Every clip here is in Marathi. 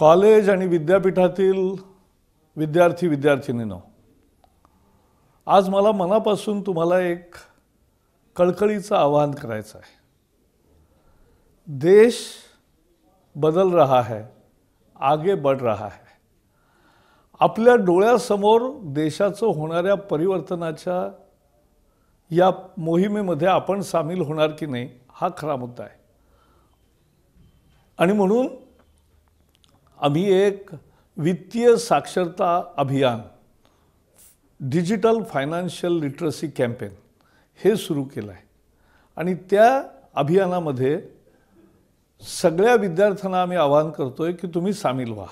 कॉलेज आणि विद्यापीठातील विद्यार्थी विद्यार्थिनींनो आज मला मनापासून तुम्हाला एक कळकळीचं आवाहन करायचं आहे. देश बदल रहा है आगे बढ़ रहा है. आपल्या डोळ्यासमोर देशाचं होणाऱ्या परिवर्तनाच्या या मोहिमेमध्ये आपण सामील होणार की नाही हा खरा मुद्दा आहे. आणि म्हणून आम्ही एक वित्तीय साक्षरता अभियान डिजिटल फायनान्शियल लिटरसी कॅम्पेन हे सुरू केलं आहे. आणि त्या अभियानामध्ये सगळ्या विद्यार्थ्यांना आम्ही आवाहन करतो आहे की तुम्ही सामील व्हा.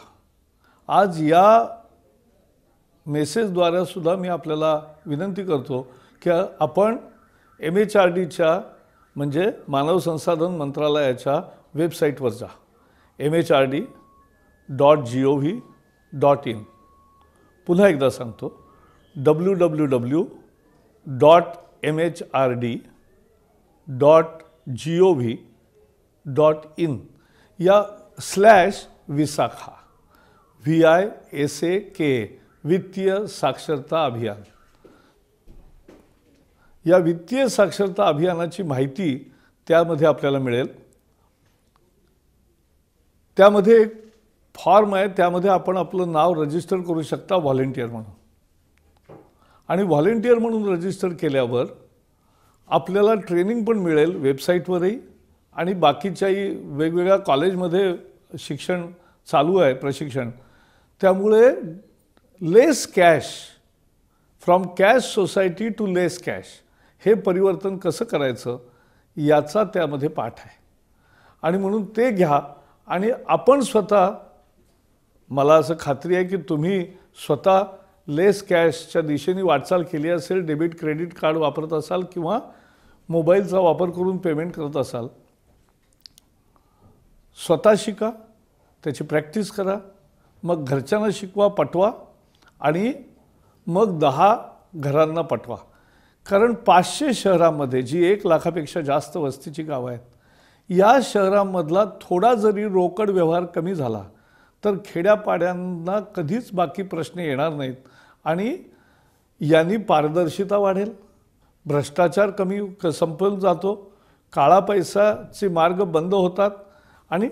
आज या मेसेजद्वारे सुद्धा मी आपल्याला विनंती करतो की आपण एम एच आर डीच्या म्हणजे मानव संसाधन मंत्रालयाच्या वेबसाईटवर जा. M H R D dot G O V dot in. पुन्हा एकदा सांगतो. W W W dot M H R D dot G O V dot in. या slash Visakha V I S A K A साक्षरता अभियान. या वित्तीय साक्षरता अभियानाची माहिती त्यामध्ये आपल्याला मिळेल. त्यामध्ये एक फॉर्म आहे त्यामध्ये आपण आपलं नाव रजिस्टर करू शकता व्हॉलेंटियर म्हणून. आणि व्हॉलेंटियर म्हणून रजिस्टर केल्यावर आपल्याला ट्रेनिंग पण मिळेल वेबसाईटवरही आणि बाकीच्याही वेगवेगळ्या कॉलेजमध्ये शिक्षण चालू आहे प्रशिक्षण. त्यामुळे less cash from cash society to less cash हे परिवर्तन कसं करायचं याचा त्यामध्ये पाठ आहे. आणि म्हणून ते घ्या आणि आपण स्वतः मला असं खात्री आहे की तुम्ही स्वतः लेस कॅशच्या दिशेने वाटचाल केली असेल डेबिट क्रेडिट कार्ड वापरत असाल किंवा मोबाईलचा वापर करून पेमेंट करत असाल. स्वतः शिका त्याची प्रॅक्टिस करा मग घरच्यांना शिकवा पटवा आणि मग दहा घरांना पटवा. कारण पाचशे शहरामध्ये जी एक लाखापेक्षा जास्त वस्तीची गावं आहेत या शहरांमधला थोडा जरी रोकड व्यवहार कमी झाला तर खेड्यापाड्यांना कधीच बाकी प्रश्न येणार नाहीत. आणि यांनी पारदर्शिता वाढेल. भ्रष्टाचार कमी क संपून जातो. काळा पैसाचे मार्ग बंद होतात. आणि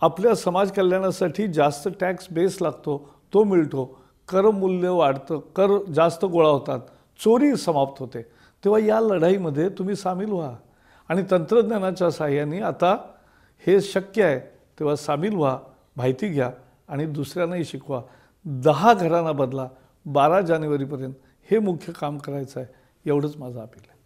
आपल्या समाज कल्याणासाठी जास्त टॅक्स बेस लागतो. तो मिळतो. करमूल्य वाढतं. कर जास्त गोळा होतात. चोरी समाप्त होते. तेव्हा या लढाईमध्ये तुम्ही सामील व्हा. आणि तंत्रज्ञानाच्या साह्याने आता हे शक्य आहे. तेव्हा सामील व्हा. माहिती घ्या. आणि दुसऱ्यांनाही शिकवा. दहा घरांना बदला. बारा जानेवारीपर्यंत हे मुख्य काम करायचं आहे एवढंच माझं अपील आहे.